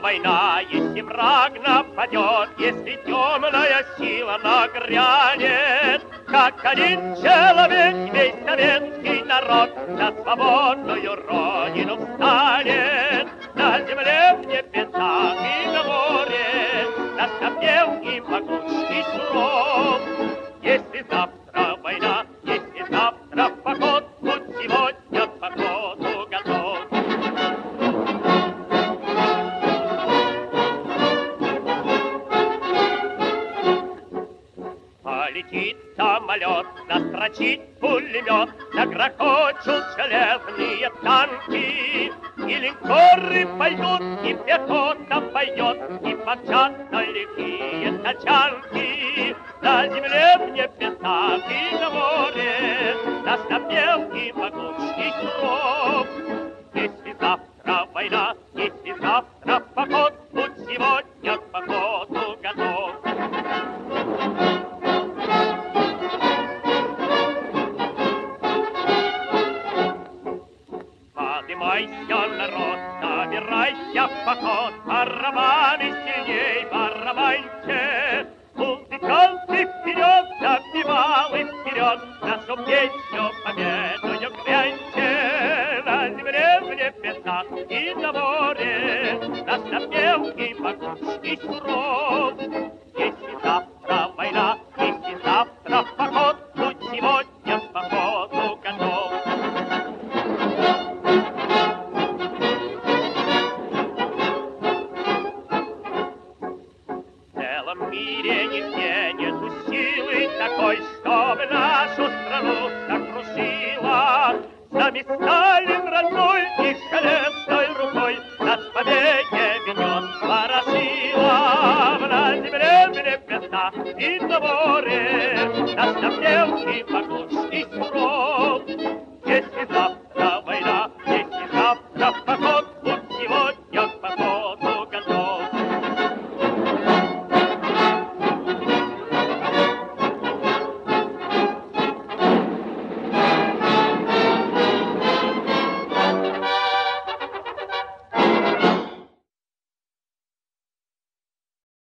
война, если враг нападет, если темная сила нагрянет, как один человек весь советский народ за свободную родину встанет. На земле, в небесах и на море, на скопе и могуч и Полетит самолет, застрочит пулемет, Загрохочут железные танки. И линкоры пойдут, и пехота пойдет, И помчатся лихие тачанки. На земле, в небесах и на море, Наш напев и могучий суров. Если завтра война, Поднимайся, народ, собирайся в поход, Барабаны сильней, барабаньте. Музыканты вперед, запевалы вперед, Нашу песню победою гряньте. На земле, в небесах и на море Наш напев и могучий суров. Целом мире нигде нету силы такой, чтобы нашу страну сокрушила. С нами Сталин родной и железной рукой нас победе ведет Ворошила. На земле, небесах и на море наш напев и могучий суров.